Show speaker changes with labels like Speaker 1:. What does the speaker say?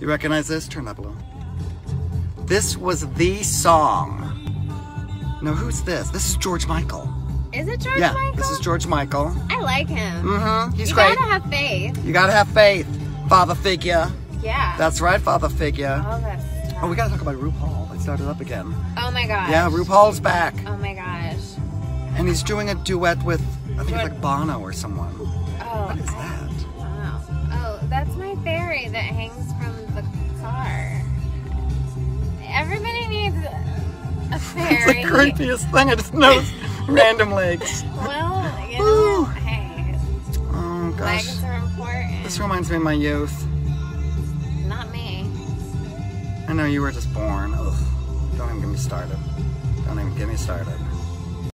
Speaker 1: You recognize this? Turn that little. This was the song. No, who's this? This is George Michael.
Speaker 2: Is it George
Speaker 1: yeah,
Speaker 2: Michael?
Speaker 1: this is George Michael.
Speaker 2: I like him.
Speaker 1: Mm-hmm. He's
Speaker 2: you
Speaker 1: great.
Speaker 2: gotta have faith.
Speaker 1: You gotta have faith. Father figure.
Speaker 2: Yeah.
Speaker 1: That's right, father figure.
Speaker 2: all that stuff.
Speaker 1: Oh, we gotta talk about RuPaul. They started up again.
Speaker 2: Oh my gosh.
Speaker 1: Yeah, RuPaul's back.
Speaker 2: Oh my gosh.
Speaker 1: And he's doing a duet with, I think it's like Bono or someone.
Speaker 2: Oh.
Speaker 1: What is that?
Speaker 2: Wow. Oh, that's my fairy that hangs from
Speaker 1: It's the creepiest thing. It just knows random legs.
Speaker 2: Well, you know, hey,
Speaker 1: Oh gosh.
Speaker 2: legs are important.
Speaker 1: This reminds me of my youth.
Speaker 2: Not me.
Speaker 1: I know you were just born. Ugh. Don't even get me started. Don't even get me started.